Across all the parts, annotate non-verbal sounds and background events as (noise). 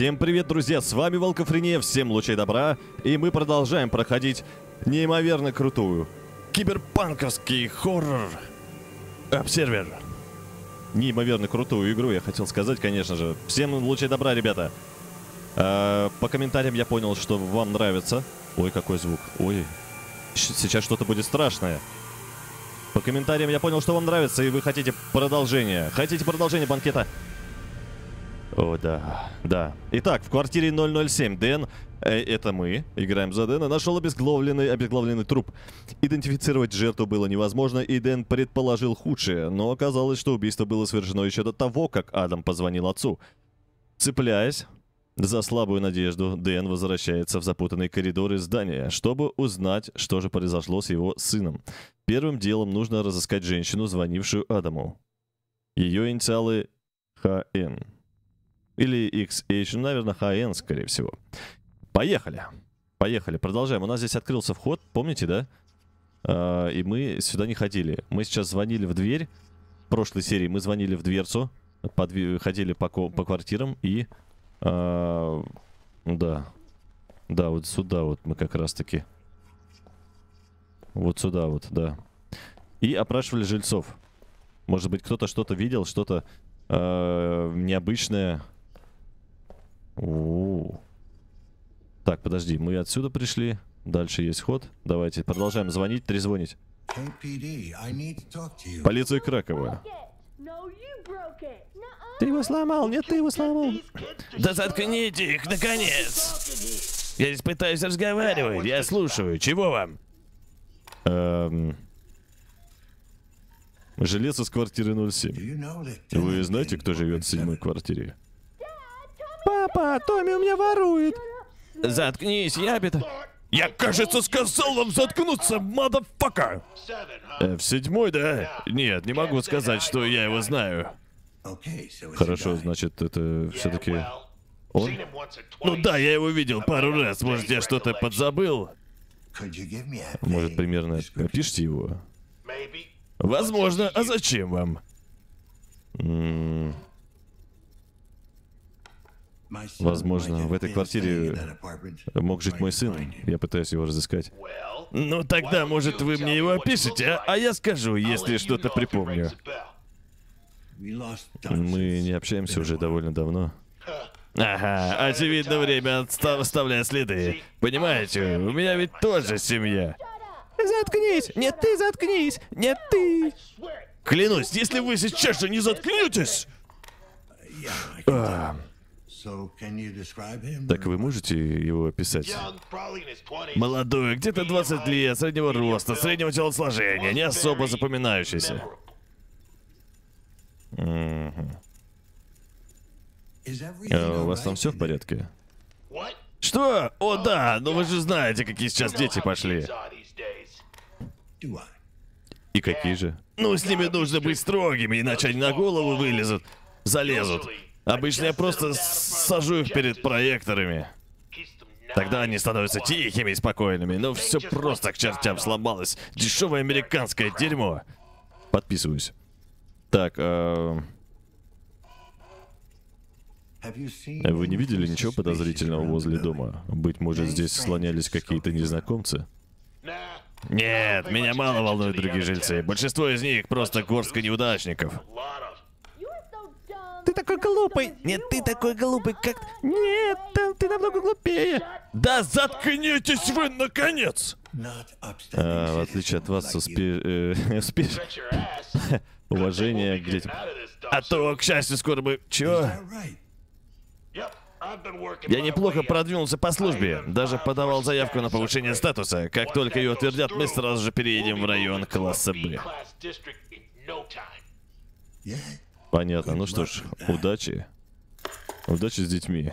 Всем привет, друзья, с вами Волкофрения, всем лучей добра, и мы продолжаем проходить неимоверно крутую киберпанковский хоррор обсервер. Неимоверно крутую игру, я хотел сказать, конечно же. Всем лучей добра, ребята. А, по комментариям я понял, что вам нравится. Ой, какой звук. Ой, сейчас что-то будет страшное. По комментариям я понял, что вам нравится, и вы хотите продолжение. Хотите продолжение банкета? О, да, да. Итак, в квартире 007 Дэн, э, это мы, играем за Дэна, нашел обезглавленный, обезглавленный труп. Идентифицировать жертву было невозможно, и Дэн предположил худшее, но оказалось, что убийство было совершено еще до того, как Адам позвонил отцу. Цепляясь за слабую надежду, Дэн возвращается в запутанные коридоры здания, чтобы узнать, что же произошло с его сыном. Первым делом нужно разыскать женщину, звонившую Адаму. Ее инициалы ХН. Или XH, ну, наверное, HN, скорее всего. Поехали. Поехали, продолжаем. У нас здесь открылся вход, помните, да? А, и мы сюда не ходили. Мы сейчас звонили в дверь. В прошлой серии мы звонили в дверцу, подви- ходили по, по квартирам и... А, да. Да, вот сюда вот мы как раз-таки. Вот сюда вот, да. И опрашивали жильцов. Может быть, кто-то что-то видел, что-то э, необычное. У-у-у. Так, подожди, мы отсюда пришли. Дальше есть ход. Давайте продолжаем звонить, трезвонить. Полиция Кракова. Ты его сломал, нет, ты его сломал. Да заткните их, наконец! Я здесь пытаюсь разговаривать, я слушаю. Чего вам? Эм... Жилец из квартиры 07. Do you know that Вы знаете, кто живет в седьмой квартире? Папа, Томми у меня ворует. Заткнись, ябеда. Я, кажется, сказал вам заткнуться, мадафака. Э, в седьмой, да? Нет, не могу сказать, что я его знаю. Хорошо, значит, это все-таки... Он? Ну да, я его видел пару раз. Может, я что-то подзабыл? Может, примерно опишите его? Возможно. А зачем вам? М, son Возможно, в этой квартире. Мог жить мой сын. Я пытаюсь его разыскать. Ну тогда, может, вы мне его опишете, а, а я скажу, если что-то припомню. Мы не общаемся уже довольно давно. Ага, очевидно, время оставляет следы. Понимаете, у меня ведь тоже семья. Заткнись! Нет, ты заткнись! Нет, ты! Клянусь, если вы сейчас же не заткнетесь! Yeah, Так вы можете его описать? Молодой, где-то 20 лет, среднего роста, среднего телосложения, не особо запоминающийся. Everything А у вас там все в порядке? Что? О да, ну вы же знаете, какие сейчас дети пошли. И какие же? Ну, с ними нужно быть строгими, иначе они на голову вылезут, залезут. Обычно я просто сажу их перед проекторами. Тогда они становятся тихими и спокойными, но все просто к чертям сломалось. Дешевое американское дерьмо. Подписываюсь. Так, seen вы не видели ничего подозрительного возле дома? Быть может, здесь слонялись какие-то незнакомцы? Нет, меня мало волнуют другие жильцы. Большинство из них просто горстка неудачников. Ты такой глупый! Нет, ты такой глупый, как... Нет, да, ты намного глупее! Да заткнитесь вы, наконец! А, в отличие от вас, успе... э, (laughs) успеш- (laughs) Уважение к детям. А то, к счастью, скоро бы... Right? Я неплохо продвинулся по службе. Даже подавал заявку на повышение статуса. Как только ее утвердят, мы сразу же переедем в район класса Б. Понятно. Ну что ж, удачи. Удачи с детьми.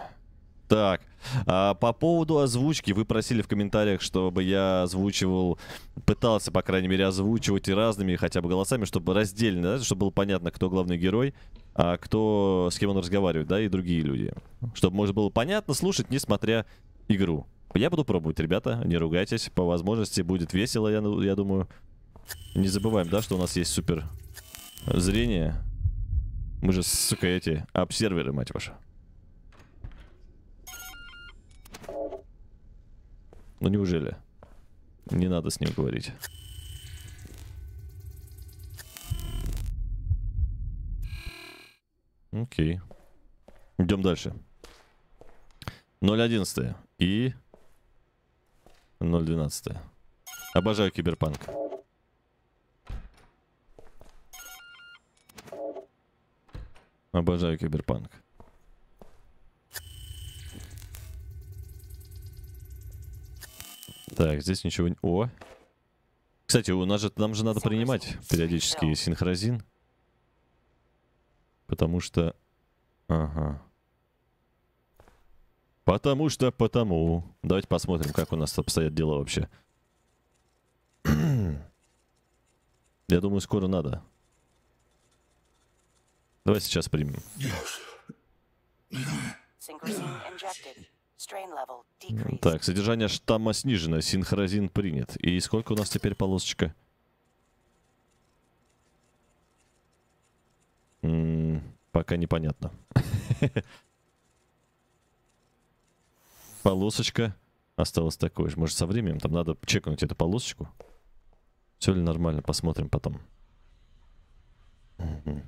Так, а по поводу озвучки, вы просили в комментариях, чтобы я озвучивал, пытался, по крайней мере, озвучивать и разными хотя бы голосами, чтобы раздельно, да, чтобы было понятно, кто главный герой, а кто с кем он разговаривает, да, и другие люди. Чтобы можно было понятно слушать, несмотря игру. Я буду пробовать, ребята, не ругайтесь, по возможности будет весело, я, ну- я думаю. Не забываем, да, что у нас есть супер зрение. Мы же, сука, эти обсерверы, мать ваша. Ну неужели? Не надо с ним говорить. Окей. Идем дальше. 0.11 и 0.12. Обожаю киберпанк. Обожаю киберпанк. Так, здесь ничего не... О! Кстати, у нас же, нам же надо принимать периодически синхрозин. Потому что... Ага. Потому что потому. Давайте посмотрим, как у нас обстоят дела вообще. (clears throat) Я думаю, скоро надо. Давай сейчас примем. Так, содержание штамма снижено, синхрозин принят. И сколько у нас теперь полосочка? М, пока непонятно. (laughs) Полосочка осталась такой же. Может, со временем там надо чекнуть эту полосочку? Все ли нормально, посмотрим потом. Мгм.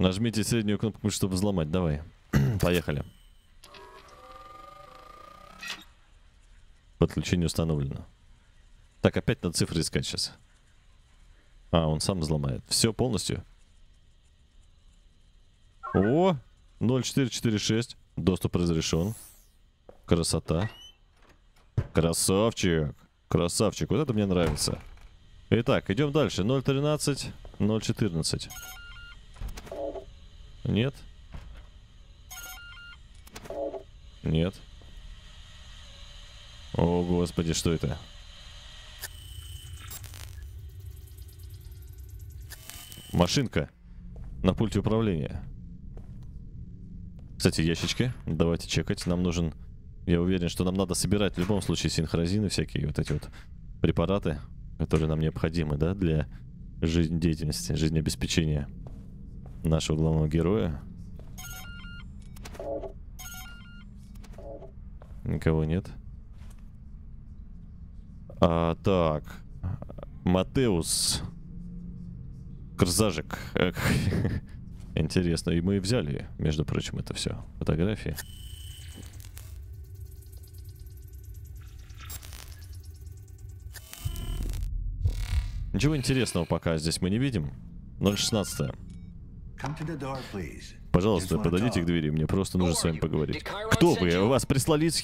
Нажмите среднюю кнопку, чтобы взломать. Давай. (clears throat) Поехали. Подключение установлено. Так, опять на цифры искать сейчас. А, он сам взломает. Все полностью. О! 0446. Доступ разрешен. Красота. Красавчик. Красавчик. Вот это мне нравится. Итак, идем дальше. 013, 014. Нет. Нет. О, господи, что это? Машинка на пульте управления. Кстати, ящички. Давайте чекать. Нам нужен... Я уверен, что нам надо собирать в любом случае синхрозины всякие вот эти вот препараты, которые нам необходимы, да, для жизнедеятельности, жизнеобеспечения нашего главного героя. Никого нет. А, так. Матеус. Крзажик. (laughs) Интересно. И мы взяли, между прочим, это все. Фотографии. Ничего интересного пока здесь мы не видим. 016. Пожалуйста, подойдите к двери, мне просто нужно с вами поговорить. Кто вы? Вас прислали из...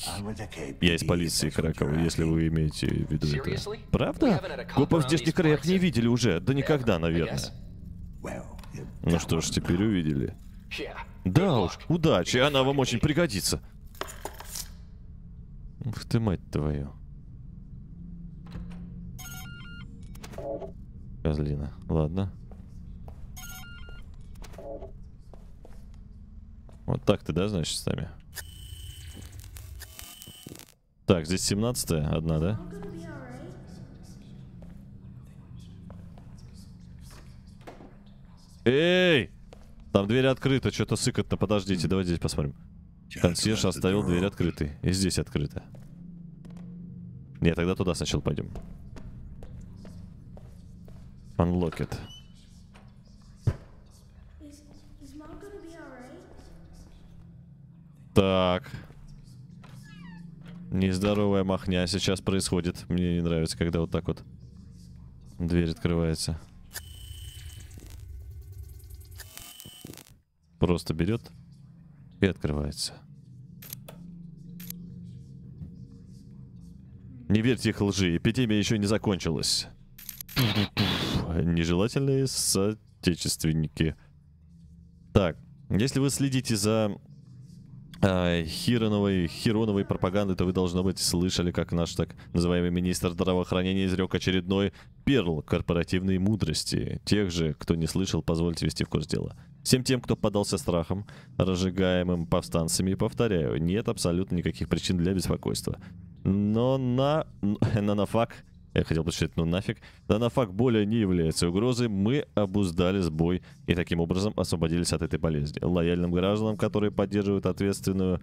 Я из полиции Кракова, если вы имеете в виду это. Правда? Копов в здешних краях не видели уже. Да никогда, наверное. Ну что ж, теперь увидели. Да уж, удачи, она вам очень пригодится. Ух ты, мать твою. Козлина. Ладно. Вот так ты, да, значит, с нами? Так, здесь 17 одна, да? Эй! Там дверь открыта, что-то сыкотно. Подождите, давайте здесь посмотрим. Консьерж оставил дверь открытой. И здесь открыто. Не, тогда туда сначала пойдем. Unlock it. Так. Нездоровая махня сейчас происходит. Мне не нравится, когда вот так вот дверь открывается. Просто берет и открывается. Не верьте их лжи, эпидемия еще не закончилась. Нежелательные соотечественники. Так, если вы следите за Хироновой, Хироновой пропаганды, то вы, должно быть, слышали, как наш так называемый министр здравоохранения изрек очередной перл корпоративной мудрости. Тех же, кто не слышал, позвольте вести в курс дела. Всем тем, кто поддался страхам, разжигаемым повстанцами, повторяю, нет абсолютно никаких причин для беспокойства. Но на... (laughs) на нафак... Я хотел прочитать, ну нафиг. Да нафак более не является угрозой. Мы обуздали сбой и таким образом освободились от этой болезни. Лояльным гражданам, которые поддерживают ответственную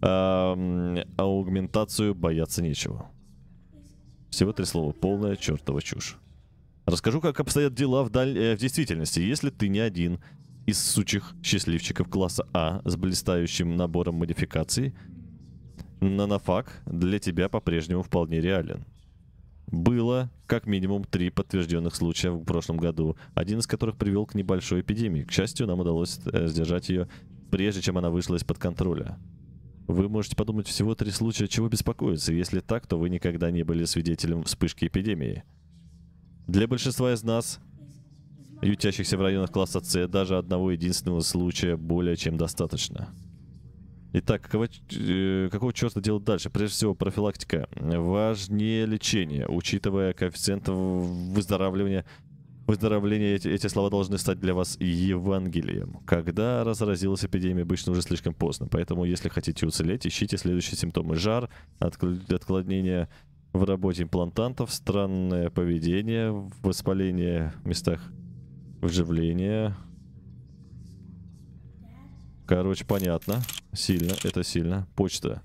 Ам, аугментацию бояться нечего. Всего три слова. Полная чертова чушь. Расскажу, как обстоят дела в, даль- э, в действительности. Если ты не один из сучих счастливчиков класса А с блистающим набором модификаций, нанофак для тебя по-прежнему вполне реален. Было как минимум три подтвержденных случая в прошлом году, один из которых привел к небольшой эпидемии. К счастью, нам удалось э, сдержать ее, прежде чем она вышла из-под контроля. Вы можете подумать, всего три случая, чего беспокоиться. Если так, то вы никогда не были свидетелем вспышки эпидемии. Для большинства из нас, ютящихся в районах класса С, даже одного единственного случая более чем достаточно. Итак, какого, э, какого черта делать дальше? Прежде всего, профилактика. Важнее лечение. Учитывая коэффициент выздоравливания, выздоровления, эти, эти слова должны стать для вас Евангелием. Когда разразилась эпидемия, обычно уже слишком поздно. Поэтому, если хотите уцелеть, ищите следующие симптомы. Жар, откл- отклонение в работе имплантантов, странное поведение, воспаление в местах вживления, Короче, понятно. Сильно, это сильно. Почта.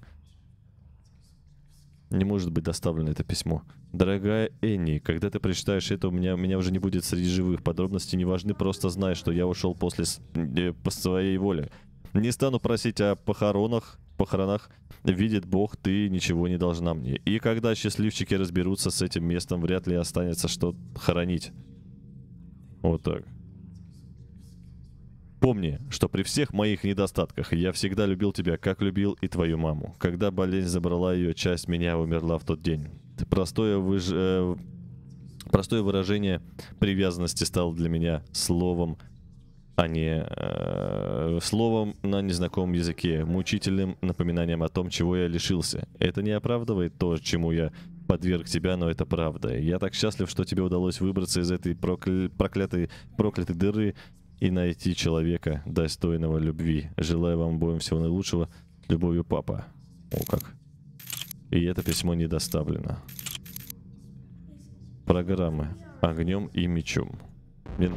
Не может быть доставлено это письмо. Дорогая Энни, когда ты прочитаешь это, у меня, меня уже не будет среди живых. Подробности не важны, просто знай, что я ушел после э, по своей воле. Не стану просить о похоронах, похоронах. Видит Бог, ты ничего не должна мне. И когда счастливчики разберутся с этим местом, вряд ли останется что хоронить. Вот так. Помни, что при всех моих недостатках я всегда любил тебя, как любил и твою маму. Когда болезнь забрала ее, часть меня умерла в тот день. Простое, выж... э, Простое выражение привязанности стало для меня словом, а не э, словом на незнакомом языке, мучительным напоминанием о том, чего я лишился. Это не оправдывает то, чему я подверг тебя, но это правда. Я так счастлив, что тебе удалось выбраться из этой прокля- проклятой, проклятой дыры и найти человека, достойного любви. Желаю вам обоим всего наилучшего. Любовью, папа. О, как. И это письмо не доставлено. Программы. Огнем и мечом. Мне-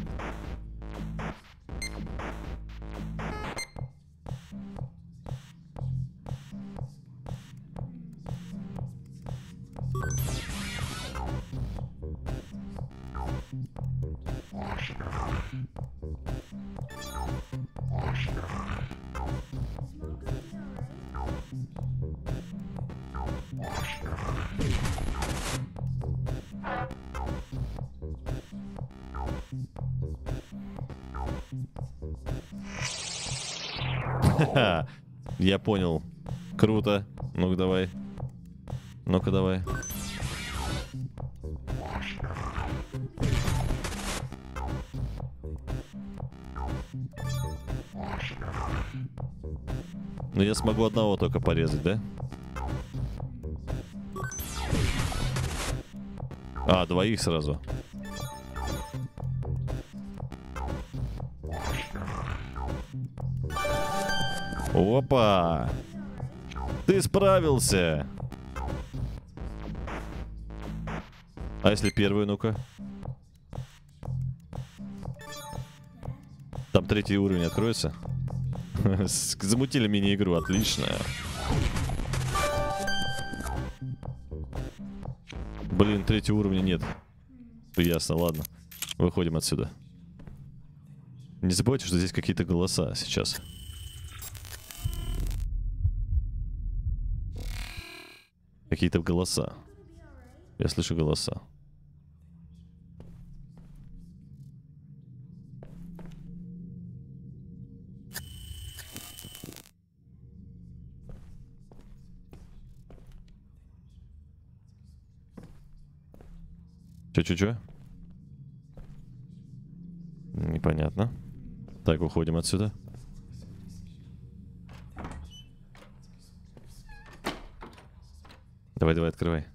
Я понял. Круто. Ну-ка давай. Ну-ка давай. Ну я смогу одного только порезать, да? А, двоих сразу. Опа! Ты справился! А если первый, ну-ка? Там третий уровень откроется? (laughs) Замутили мини-игру, отлично. Блин, третьего уровня нет. Ясно, ладно. Выходим отсюда. Не забывайте, что здесь какие-то голоса сейчас. Какие-то голоса. Я слышу голоса. Чё-чё-чё? Непонятно. Так, уходим отсюда. Давай, давай, открывай.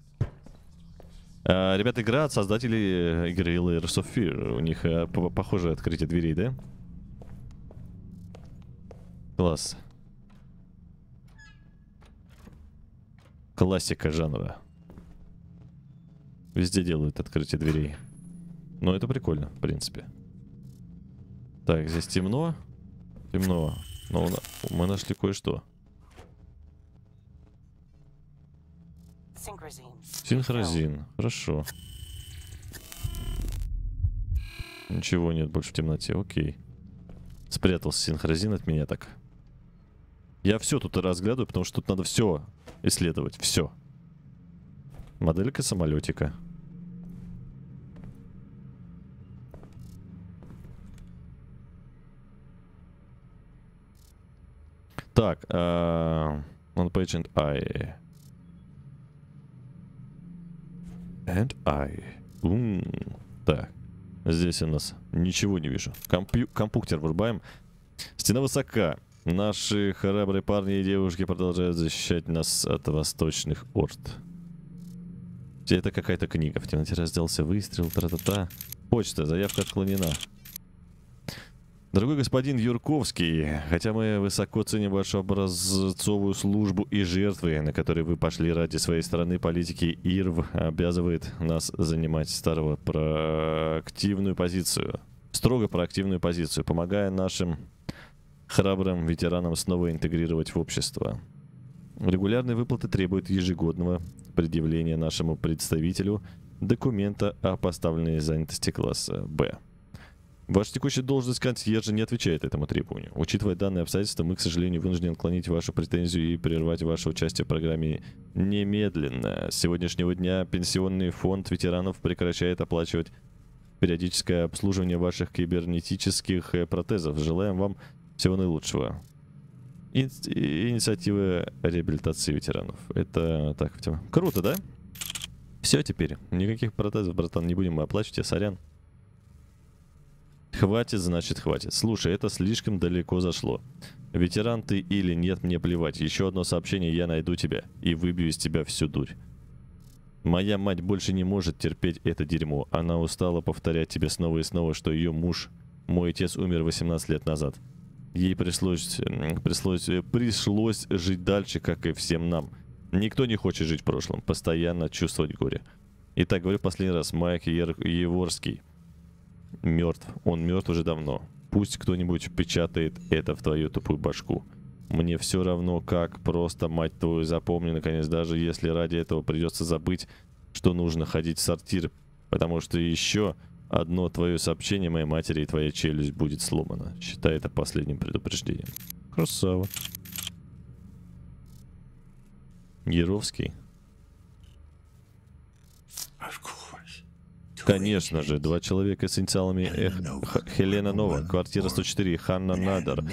А, ребята, игра от создателей э, игры Layers of Fear. У них э, по- похожее открытие дверей, да? Класс. Классика жанра. Везде делают открытие дверей. Но это прикольно, в принципе. Так, здесь темно. Темно. Но мы нашли кое-что. Синхрозин. Хорошо. Ничего нет больше в темноте. Окей. Спрятался синхрозин от меня так. Я все тут разглядываю, потому что тут надо все исследовать. Все. Моделька самолетика. Так, uh, on patient I. And I. Ум. Так. Здесь у нас ничего не вижу. Компью компьютер врубаем. Стена высока. Наши храбрые парни и девушки продолжают защищать нас от восточных орд. Это какая-то книга. В темноте раздался выстрел. Тра-та-та. Почта. Заявка отклонена. Дорогой господин Юрковский, хотя мы высоко ценим вашу образцовую службу и жертвы, на которые вы пошли ради своей страны, политики ИРВ обязывает нас занимать старого проактивную позицию, строго проактивную позицию, помогая нашим храбрым ветеранам снова интегрировать в общество. Регулярные выплаты требуют ежегодного предъявления нашему представителю документа о поставленной занятости класса «Б». Ваша текущая должность консьержа не отвечает этому требованию. Учитывая данные обстоятельства, мы, к сожалению, вынуждены отклонить вашу претензию и прервать ваше участие в программе немедленно. С сегодняшнего дня Пенсионный фонд ветеранов прекращает оплачивать периодическое обслуживание ваших кибернетических э, протезов. Желаем вам всего наилучшего. Ини- Инициатива реабилитации ветеранов. Это так, тема. Круто, да? Все теперь. Никаких протезов, братан, не будем мы оплачивать, я сорян. Хватит, значит хватит. Слушай, это слишком далеко зашло. Ветеран ты или нет, мне плевать. Еще одно сообщение, я найду тебя и выбью из тебя всю дурь. Моя мать больше не может терпеть это дерьмо. Она устала повторять тебе снова и снова, что ее муж, мой отец, умер 18 лет назад. Ей пришлось, пришлось, э, пришлось жить дальше, как и всем нам. Никто не хочет жить в прошлом, постоянно чувствовать горе. Итак, говорю последний раз, Майк Ер- Еворский мертв. Он мертв уже давно. Пусть кто-нибудь впечатает это в твою тупую башку. Мне все равно как, просто, мать твою, запомни, наконец, даже если ради этого придется забыть, что нужно ходить в сортир, потому что еще одно твое сообщение моей матери и твоя челюсть будет сломана. Считай это последним предупреждением. Красава. Яровский. Of course. Конечно же, два человека с инициалами Эх, Хелена Нова, квартира 104, Ханна Надар,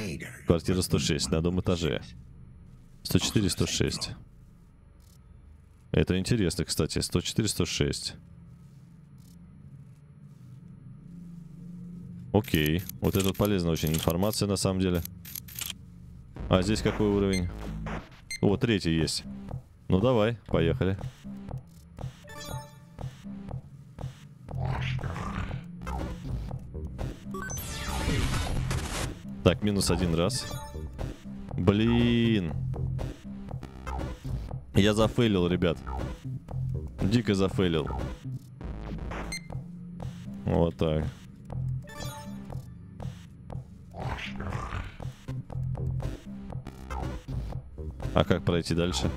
квартира 106, на дом этаже. 104-106. Это интересно, кстати, 104-106. Окей, вот это полезная очень информация на самом деле. А здесь какой уровень? О, третий есть. Ну давай, поехали. Так, минус один раз. Блин. Я зафейлил, ребят. Дико зафейлил. Вот так. А как пройти дальше?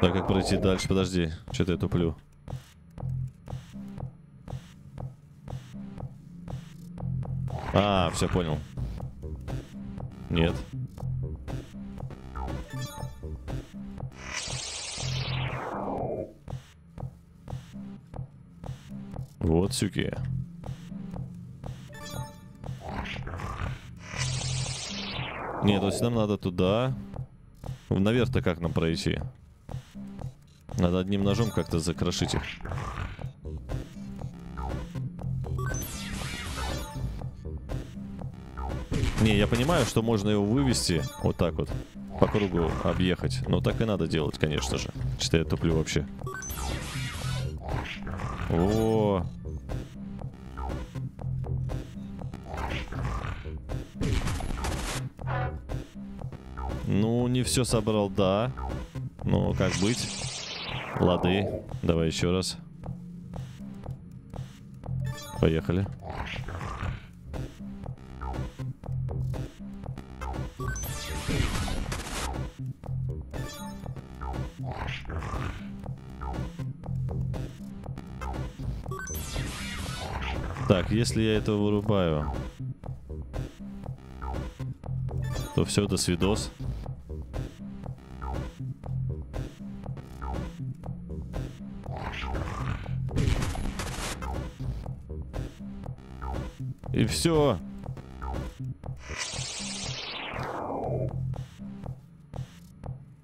Так, как пройти дальше? Подожди, что-то я туплю. А, все понял. Нет. Вот сюки. Нет, то есть нам надо туда. Наверх-то как нам пройти? Надо одним ножом как-то закрошить их. Не, я понимаю, что можно его вывести вот так вот, по кругу объехать. Но так и надо делать, конечно же. Что я туплю вообще. О, Ну, не все собрал, да. Ну, как быть? Лады. Давай еще раз. Поехали. Так, если я этого вырубаю, то все, до свидос. И все.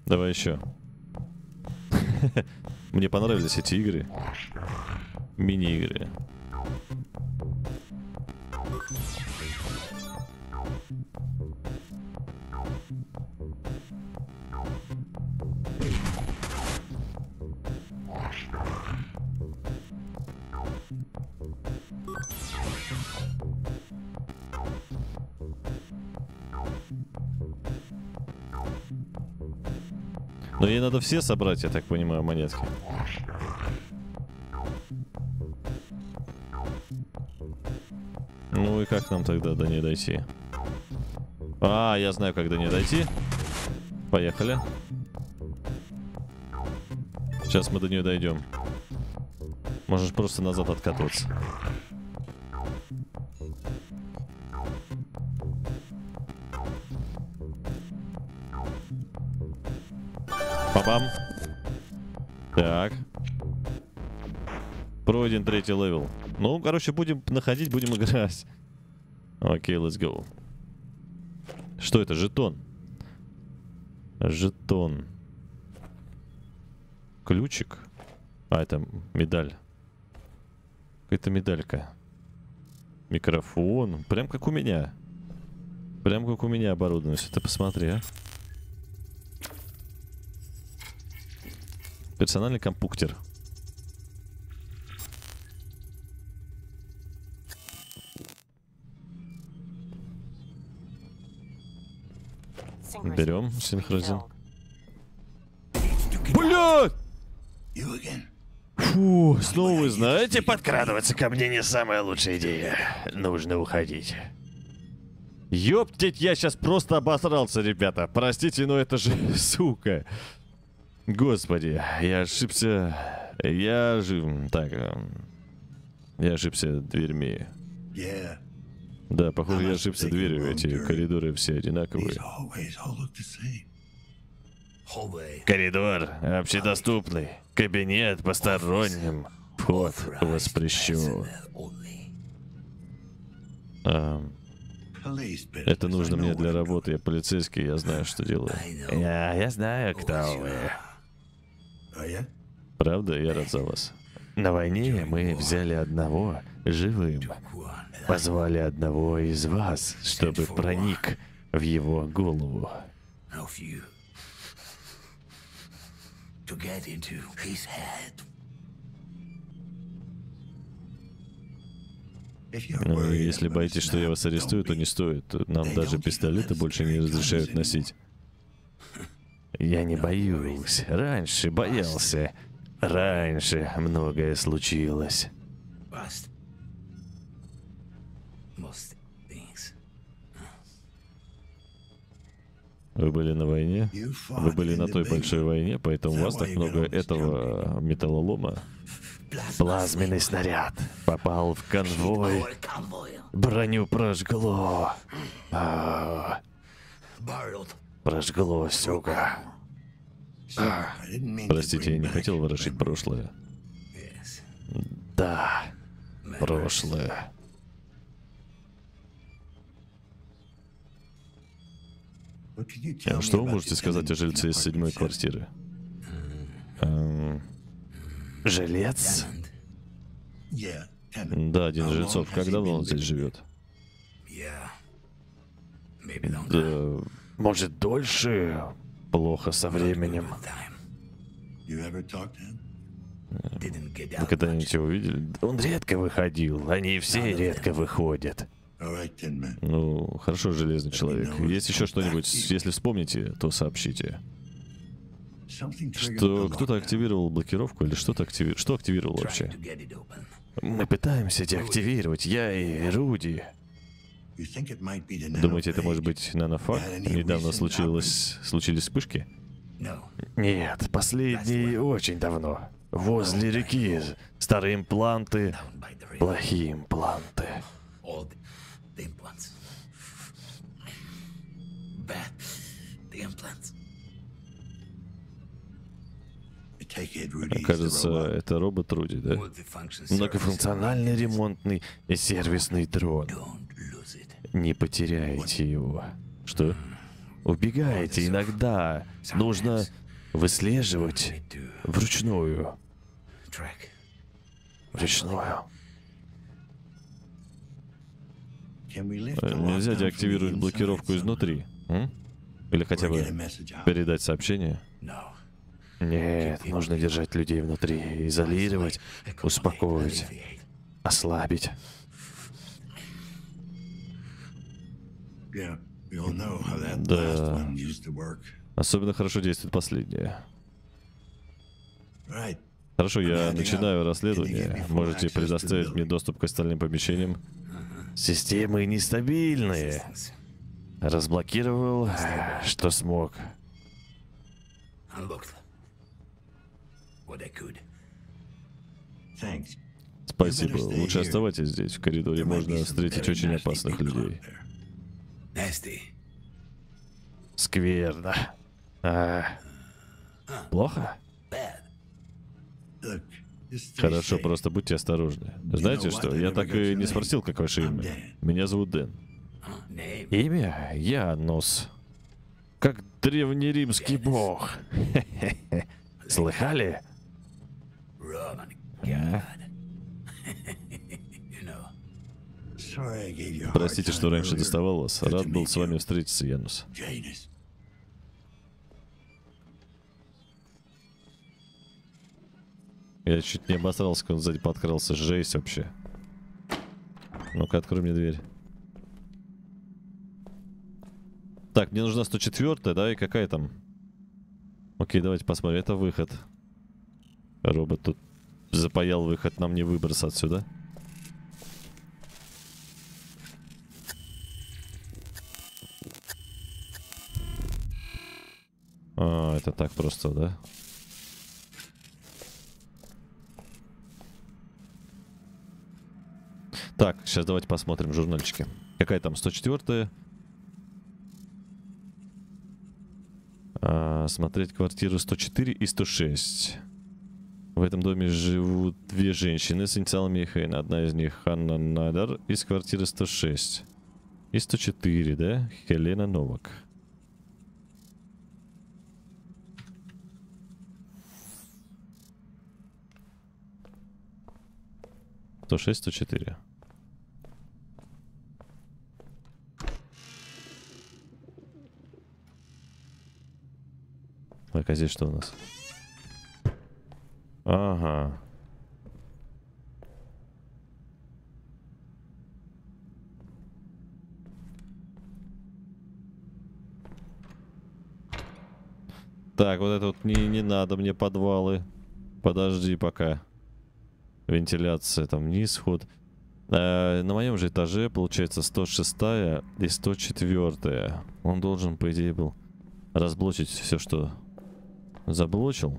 Давай еще. (laughs) Мне понравились эти игры. Мини-игры. Но ей надо все собрать, я так понимаю, монетки. Ну и как нам тогда до ней дойти? А, я знаю, как до ней дойти. Поехали. Сейчас мы до нее дойдем. Можешь просто назад откатываться. Папам. Так. Пройден третий level. Ну, короче, будем находить, будем играть. Окей, let's go. Что это? Жетон. Жетон. Ключик. А, это медаль. Какая-то медалька. Микрофон. Прям как у меня. Прям как у меня оборудованность. Ты посмотри, а. Персональный компуктер. Берем синхронизин. Killed. Блядь! Фу, снова вы знаете, Подкрадываться ко мне не самая лучшая идея. Нужно уходить. Ёптить, я сейчас просто обосрался, ребята. Простите, но это же (laughs) сука. Господи, я ошибся. Я жив... Так, эм, я ошибся дверьми. Yeah. Да, похоже, я ошибся дверью. Эти коридоры все одинаковые. Коридор общедоступный. Кабинет посторонним. Вход воспрещен. Это нужно мне для работы. Я полицейский, я знаю, что делаю. Я, я знаю, кто вы. Are you? Правда? Я рад за вас. На войне мы взяли одного живым. Позвали одного из вас, чтобы проник в его голову. Ну, если боитесь, что я вас арестую, то не стоит. Нам даже пистолеты больше не разрешают носить. Я не боюсь. Раньше боялся. Раньше многое случилось. Вы были на войне? Вы были на той большой войне, поэтому у вас так много этого металлолома. Плазменный снаряд попал в конвой. Броню прожгло. А. прожгло, сука. Простите, я не хотел ворошить прошлое. Да, прошлое. Что вы можете сказать о жильце из седьмой квартиры? Эм, Жилец? Да, один жильцов. Как давно он здесь живет? Да, Может, дольше? Плохо со временем. Вы когда-нибудь его видели? Он редко выходил. Они все редко выходят. Ну, хорошо, железный человек. Есть еще что-нибудь, если вспомните, то сообщите. Что кто-то активировал блокировку или что-то активи... Что активировал вообще? Мы пытаемся деактивировать, я и Руди. Думаете, это может быть нанофаг? Недавно случилось... случились вспышки? Нет, последний очень давно. Возле реки. Старые импланты. Плохие импланты. Кажется, это робот Руди, да? Многофункциональный ремонтный и сервисный дрон. Не потеряйте его. Что? Убегайте иногда. Нужно выслеживать вручную. Вручную. Э, Нельзя деактивировать блокировку изнутри. м? Или хотя бы передать сообщение? Нет, нужно держать людей внутри, изолировать, успокоить, ослабить. Да. Особенно хорошо действует последнее. Хорошо, я начинаю расследование. Можете предоставить мне доступ к остальным помещениям? Системы нестабильные. Разблокировал, что смог. Спасибо. Лучше оставайтесь здесь. В коридоре можно встретить очень опасных людей. Скверно. А, плохо? Хорошо, просто будьте осторожны. Знаете что, я так и не спросил, как ваше имя. Меня зовут Дэн. Имя Янус. Как древнеримский бог. (laughs) Слыхали? А? Простите, что раньше доставал вас. Рад был с вами встретиться, Янус. Я чуть не обосрался, когда он сзади подкрался. Жесть вообще. Ну-ка, открой мне дверь. Так, мне нужна 104 да, и какая там? Окей, давайте посмотрим. Это выход. Робот тут запаял выход, нам не выбраться отсюда. А, это так просто, да? Так, сейчас давайте посмотрим журнальчики. Какая там 104 а, Смотреть квартиру 104 и 106. В этом доме живут две женщины с инициалами Хейн. Одна из них Ханна Надар из квартиры 106. И 104, да? Хелена Новак. Сто шесть, сто четыре. Так, а здесь что у нас? Ага. Так, вот это вот не, не надо мне подвалы. Подожди пока. Вентиляция там вниз, вход. Э, на моем же этаже получается 106 и 104. Он должен, по идее, был разблочить все, что заблочил.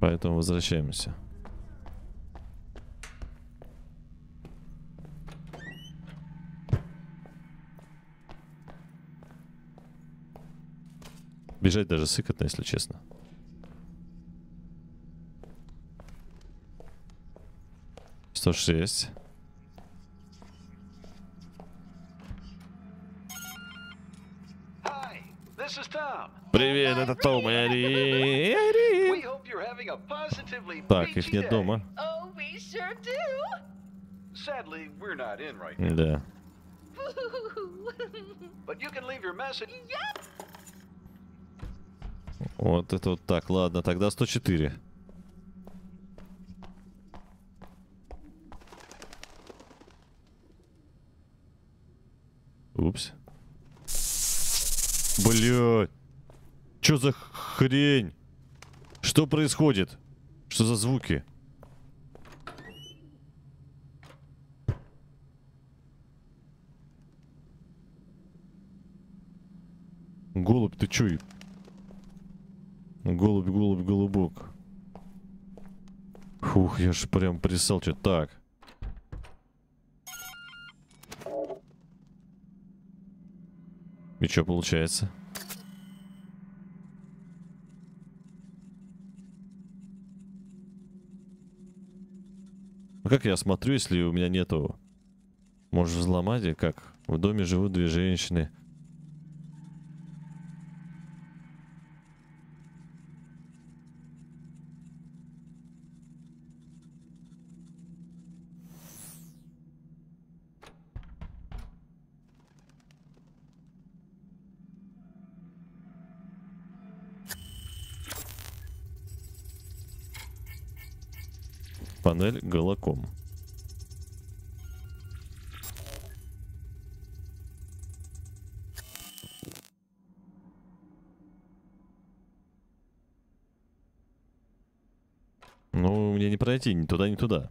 Поэтому возвращаемся. Бежать даже сыкотно, если честно. Сто шесть. Hi, this is Tom. Привет, это Том и Ари. Так, их нет дома. Oh, we sure do. Sadly, we're not in right now, Да. but you can leave your message. Вот это вот так, ладно, тогда 104. Блядь. Чё за хрень? Что происходит? Что за звуки? Голубь, ты чё? Голубь, голубь, голубок. Фух, я ж прям присал что Так. И что получается? А как я смотрю, если у меня нету... Можешь взломать, и как? В доме живут две женщины. Панель голоком. Ну, мне не пройти ни туда, ни туда.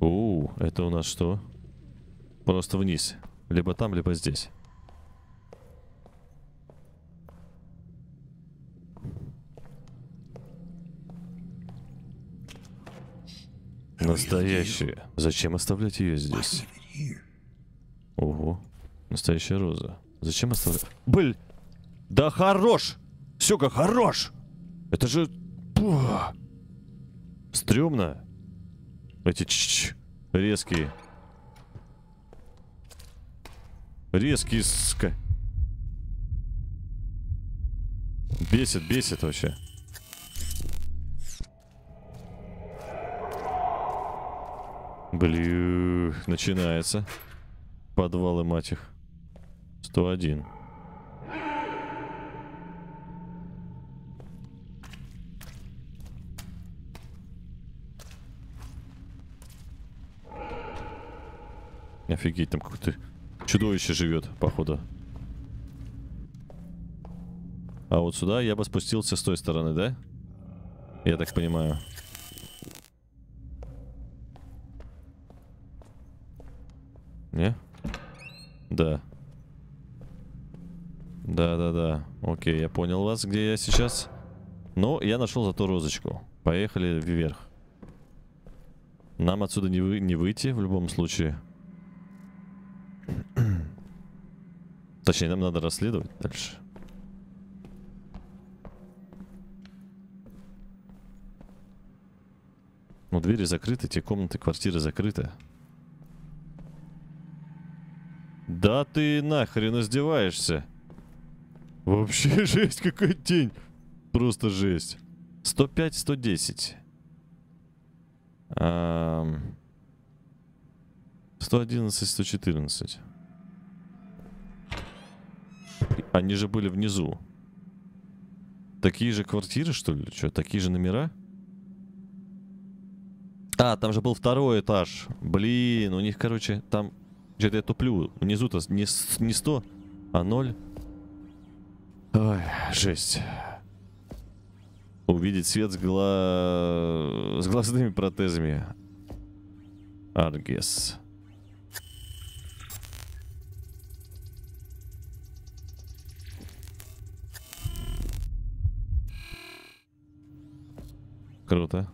У, это у нас что? Просто вниз. Либо там, либо здесь. Настоящая. Зачем оставлять ее здесь? Ого. Настоящая роза. Зачем оставлять? Блин. Да хорош! Сюка, хорош! Это же... Пух. Стрёмно. Эти ч -ч -ч. резкие. Резкие, ска. Бесит, бесит вообще. Блю, начинается. Подвалы, мать их. 101. Офигеть, там какой-то чудовище живет, походу. А вот сюда я бы спустился с той стороны, да? Я так понимаю. Не? Да. Да-да-да. Окей, я понял вас, где я сейчас. Ну, я нашел зато розочку. Поехали вверх. Нам отсюда не, вы, не выйти в любом случае. Точнее, нам надо расследовать дальше. Ну, двери закрыты, те комнаты, квартиры закрыты. Да ты нахрен издеваешься. Вообще (laughs) жесть, какой день. Просто жесть. 105, 110. Ам... 111, 114. Они же были внизу. Такие же квартиры, что ли? Что, такие же номера? А, там же был второй этаж. Блин, у них, короче, там... Что-то я туплю. Внизу-то не, не 100, а 0. Ой, жесть. Увидеть свет с, гла... с глазными протезами. Аргес. Круто.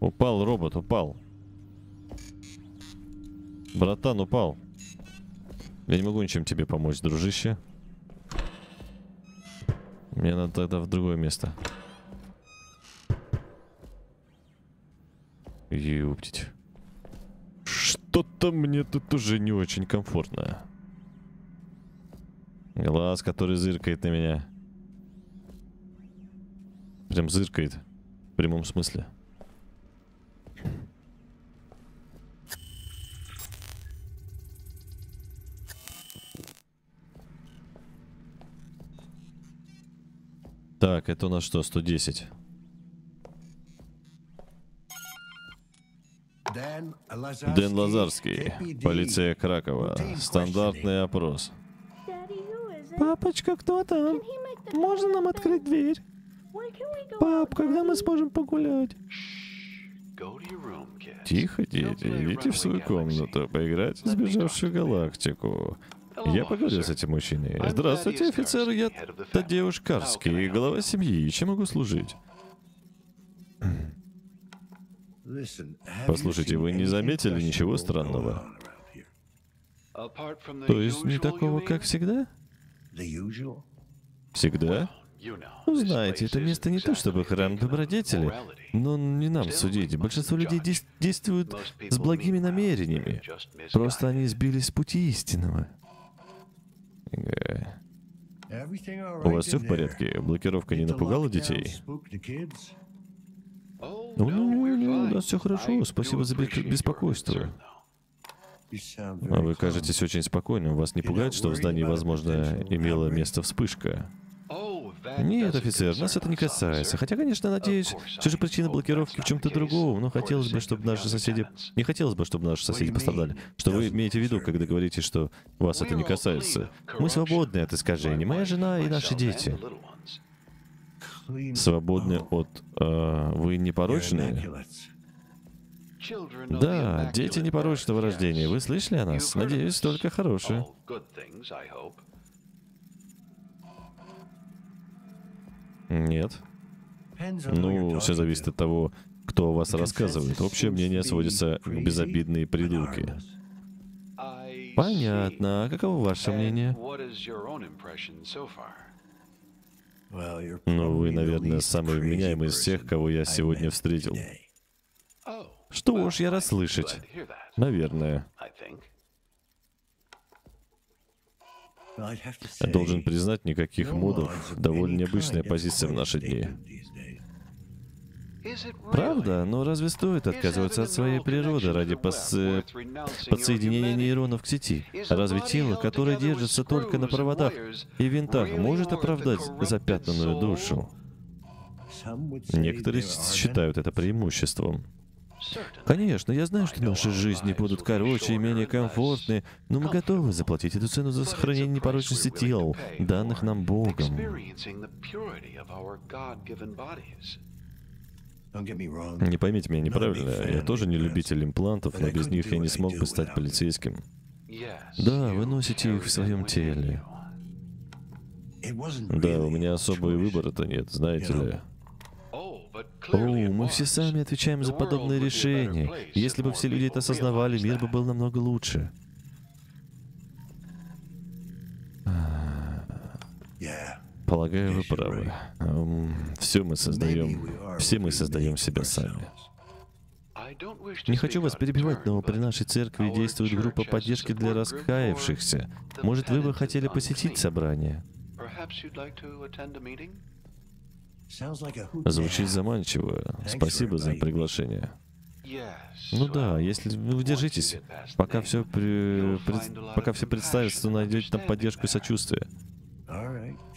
Упал робот, упал. Братан, упал. Я не могу ничем тебе помочь, дружище. Мне надо тогда в другое место. Юптить. Что-то мне тут уже не очень комфортно. Глаз, который зыркает на меня. Прям зыркает. В прямом смысле. Так, это у нас что, 110? Дэн Лазарский, полиция Кракова. Стандартный опрос. Папочка, кто там? Можно нам открыть дверь? Пап, когда мы сможем погулять? Тихо, дети, идите в свою комнату, поиграйте в сбежавшую галактику. Я поговорю с этим мужчиной. Здравствуйте, офицер, я Тадеуш Карский, глава семьи. Чем могу служить? Послушайте, вы не заметили ничего странного? То есть не такого, как всегда? Всегда? You know, Ну, знаете, это место не то чтобы храм добродетели, но не нам судить. Большинство людей дес- действуют с благими намерениями. Просто они сбились с пути истинного. У вас все в порядке? Блокировка не напугала детей? Oh, Ну, ну, ну, у нас все хорошо. Спасибо за беспокойство. Вы calm. кажетесь очень спокойным. Вас не пугает, что в здании, возможно, имела место вспышка? Нет, офицер, нас это не касается. Хотя, конечно, надеюсь, все же причина блокировки в чем-то другом, но the хотелось бы, чтобы наши соседи... Не хотелось бы, чтобы наши соседи пострадали. Что вы имеете в виду, когда говорите, что вас это не касается? Мы свободны от искажений. Моя жена и наши дети. Свободны от... э, вы you're непорочные? Да, дети непорочного рождения. Вы слышали о нас? Надеюсь, только hope. Нет. Ну, все зависит от того, кто о вас рассказывает. Общее мнение сводится к безобидные придурки. Понятно. А каково ваше мнение? Ну, вы, наверное, самый вменяемый из person кого я сегодня встретил. Что уж, я рад I'm слышать. glad to hear that, Наверное. Say, Должен признать, никаких модов довольно необычная позиция в наши дни. Правда, но разве стоит отказываться от своей природы ради пос- renouncing подсоединения нейронов к сети? Разве тело, которое держится только на проводах и винтах, может оправдать запятнанную душу? Некоторые считают это преимуществом. Конечно, я знаю, что наши жизни будут короче и менее комфортны, но мы готовы заплатить эту цену за сохранение непорочности тел, данных нам Богом. Не поймите меня неправильно, я тоже не любитель имплантов, но без них я не смог бы стать полицейским. Да, вы носите их в своем теле. Да, у меня choice. выбора-то нет, знаете ли. О, мы все сами отвечаем за подобные решения. Если бы все люди это осознавали, мир бы был намного лучше. Полагаю, вы правы. right. Все мы создаем, все мы создаем себя сами. Не хочу вас перебивать, но при нашей церкви действует группа поддержки для раскаявшихся. Может, вы бы хотели посетить собрание? Звучит заманчиво. Спасибо за приглашение. Yes. Ну да, если вы держитесь, пока все при... пред- пока все представится, найдете там поддержку и сочувствие.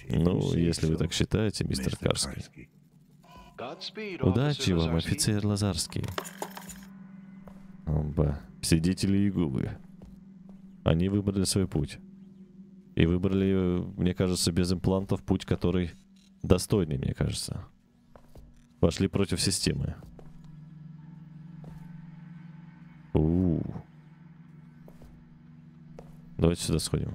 Ну, если вы так считаете, мистер. Карский. Удачи вам, офицер Лазарский. Оба. Сидители Иеговы. Они выбрали свой путь. И выбрали, мне кажется, без имплантов путь, который достойный, мне кажется. Пошли против системы. у Давайте сюда сходим.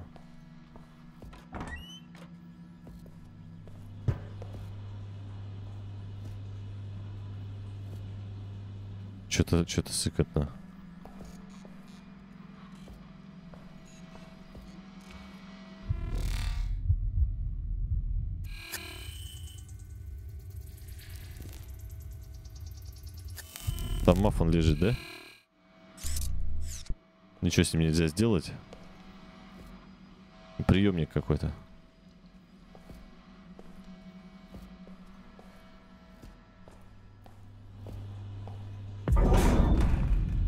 Что-то, что-то сыкотно. Там мафон лежит, да? Ничего с ним нельзя сделать. Приемник какой-то.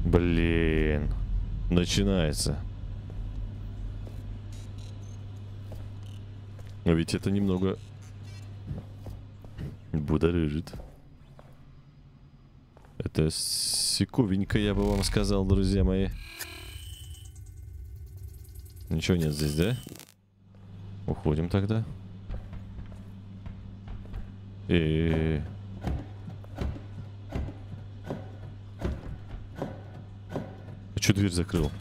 Блин. Начинается. Но ведь это немного будоражит. Это секувенько, я бы вам сказал, друзья мои. Ничего нет здесь, да? Уходим тогда. И... А чё дверь закрыл?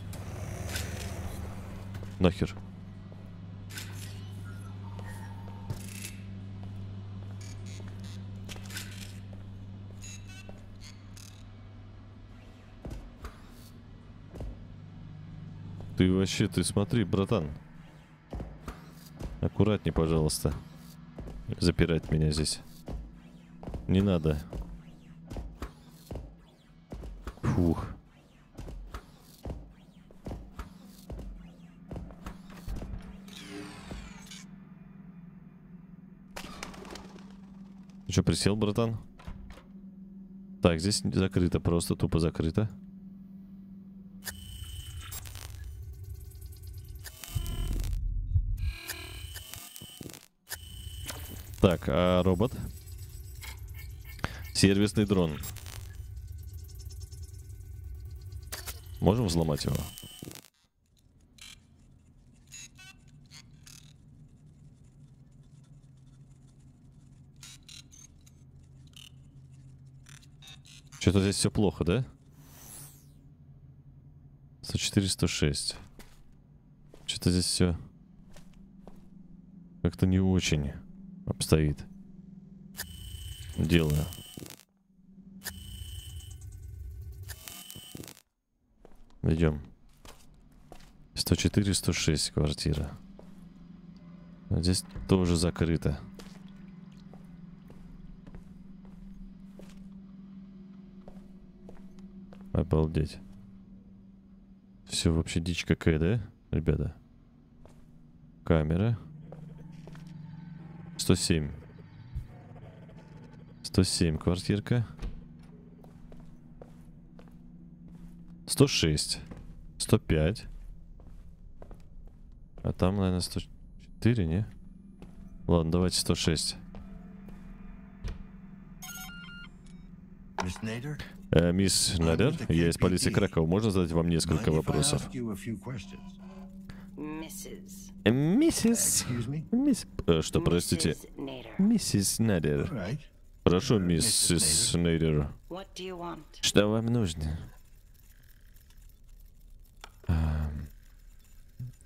Нахер. Ты вообще, ты смотри, братан. Аккуратней, пожалуйста. Запирать меня здесь. Не надо. Фух. Ты что, присел, братан? Так, здесь закрыто, просто тупо закрыто. Так, а робот? Сервисный дрон. Можем взломать его? Что-то здесь все плохо, да? 104, 106. Что-то здесь все как-то не очень обстоит. Дело. Идем. 104, 106 квартира. Здесь тоже закрыто. Обалдеть. Все вообще дичь какая, да, ребята? Камера. 107. 107 квартирка. 106. 105. А там, наверное, 104, не? Ладно, давайте 106. Miss Nader? Э, мисс Надер, я из полиции Кракова. Можно задать вам несколько вопросов? ask Миссис... Мисс... э, что, простите? Миссис Надер. Прошу, миссис want? Что вам нужно? Эм,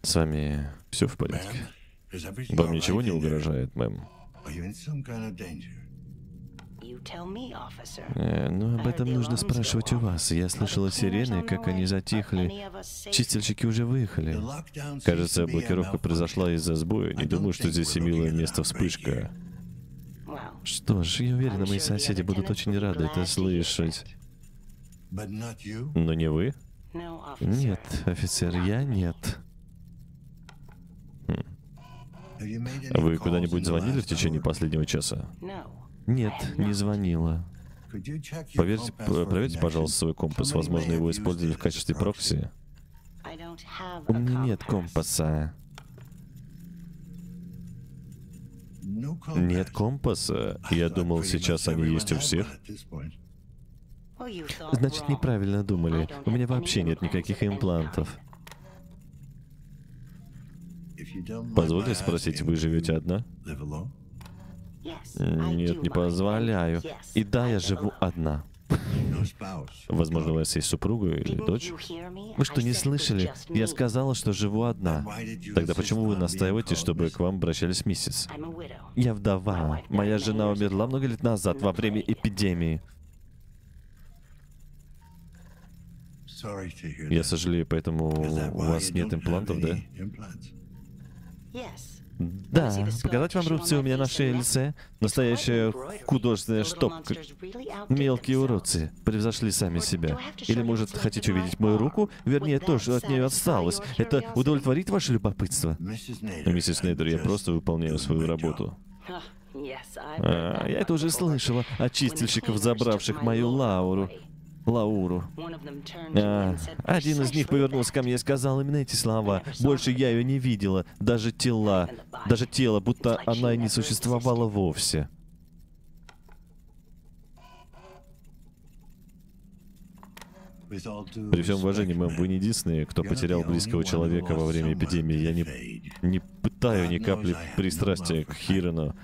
С вами все в порядке? Вам ничего не угрожает, мэм? Э, ну, об этом нужно спрашивать у вас. Я слышала сирены, как они затихли. Чистильщики уже выехали. Кажется, блокировка произошла из-за сбоя. Не думаю, что здесь имела место вспышка. Что ж, я уверена, мои соседи будут очень рады это слышать. Но не вы? Нет, офицер, я нет. Вы куда-нибудь звонили в течение последнего часа? Нет, не звонила. Поверьте, проверьте, пожалуйста, свой компас. Возможно, его использовали в качестве прокси. У меня нет компаса. Нет компаса. Я думал, сейчас они есть у всех. Значит, неправильно думали. У меня вообще нет никаких имплантов. Позвольте спросить, вы живете одна? Нет, do не позволяю. И да, я живу одна. Возможно, у вас есть супруга или дочь? Вы что, не слышали? Я сказала, что живу одна. Тогда почему вы настаиваете, чтобы к вам обращались миссис? Я вдова. Моя жена умерла много лет назад, во время эпидемии. Я сожалею, поэтому у вас нет имплантов, да? Да, показать вам рубцы у меня на шее лице. Настоящая художественная штопка. Мелкие уродцы превзошли сами себя. Или, может, хотите увидеть мою руку? Вернее, то, что от нее осталось. Это удовлетворит ваше любопытство? Миссис Нейдер, я просто выполняю свою работу. А, я это уже слышала от чистильщиков, забравших мою Лауру. Лауру. А, said один из них повернулся ко мне и сказал именно эти слова. Больше я ее не видела. Даже тела. Даже тело, будто она и не существовала вовсе. При всем уважении, мэм, вы не единственные, кто потерял близкого человека во время эпидемии. Я не, не пытаю ни капли пристрастия к for Хирану.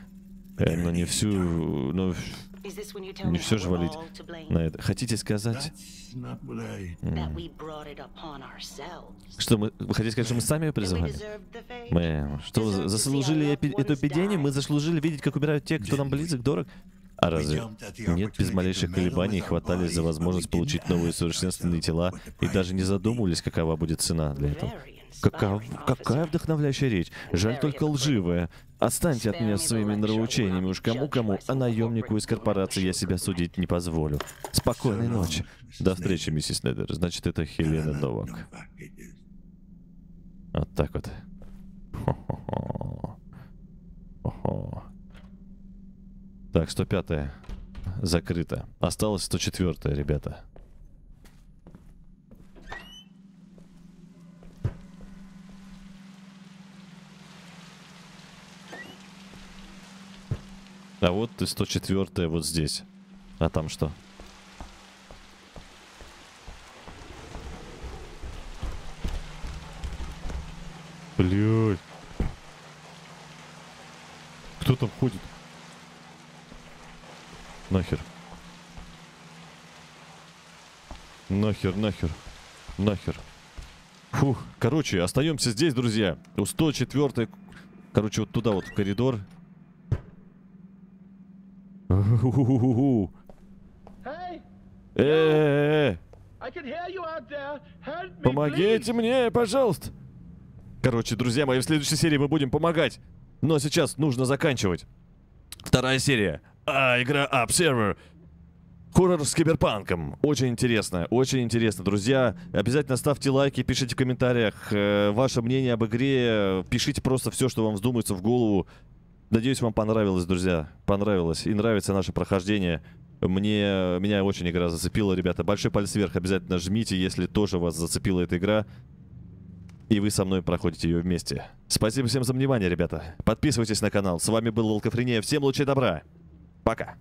Э, но не всю... Ну, Is this when you tell не me все же валить на это. Хотите сказать, что мы... Вы хотите сказать, что мы сами ее призывали? Мэм, что заслужили эпи- эту эпидемию? Мы заслужили видеть, как умирают те, кто нам близок, дорог? А разве нет без малейших колебаний хватались за возможность получить новые совершенственные тела и даже не задумывались, какова будет цена для этого? Какова, какая вдохновляющая речь. Жаль только лживая. Отстаньте от меня своими нравоучениями. Уж кому-кому, а наемнику из корпорации я себя судить не позволю. Спокойной ночи. До встречи, миссис Недер. Значит, это Хелена Новак. Вот так вот. Хо-хо-хо. Хо-хо. Так, 105 закрыто. Осталось 104 ребята. А вот и 104 вот здесь. А там что? Блядь. Кто там ходит? Нахер. Нахер, нахер. Нахер. Фух. Короче, остаемся здесь, друзья. У 104 Короче, вот туда вот в коридор. Me, Помогите мне, пожалуйста. Короче, друзья мои, в следующей серии мы будем помогать. Но сейчас нужно заканчивать. Вторая серия. А, игра Observer. Хоррор с киберпанком. Очень интересно, очень интересно, друзья. Обязательно ставьте лайки, пишите в комментариях э, ваше мнение об игре. Пишите просто все, что вам вздумается в голову. Надеюсь, вам понравилось, друзья. Понравилось. И нравится наше прохождение. Мне, меня очень игра зацепила, ребята. Большой палец вверх обязательно жмите, если тоже вас зацепила эта игра. И вы со мной проходите ее вместе. Спасибо всем за внимание, ребята. Подписывайтесь на канал. С вами был Волкофрения. Всем лучей добра. Пока.